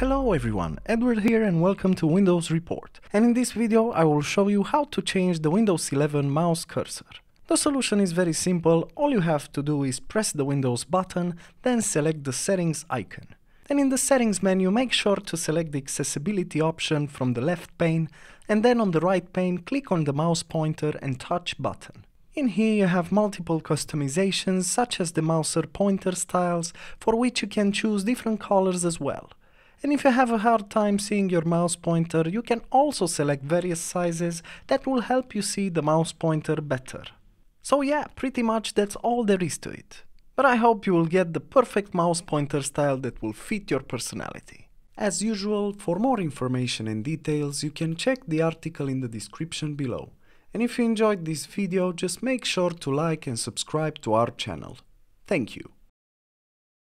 Hello everyone, Edward here and welcome to Windows Report. And in this video I will show you how to change the Windows 11 mouse cursor. The solution is very simple, all you have to do is press the Windows button, then select the settings icon. Then in the settings menu make sure to select the accessibility option from the left pane and then on the right pane click on the mouse pointer and touch button. In here you have multiple customizations such as the mouser pointer styles for which you can choose different colors as well. And if you have a hard time seeing your mouse pointer, you can also select various sizes that will help you see the mouse pointer better. So yeah, pretty much that's all there is to it. But I hope you will get the perfect mouse pointer style that will fit your personality. As usual, for more information and details, you can check the article in the description below. And if you enjoyed this video, just make sure to like and subscribe to our channel. Thank you.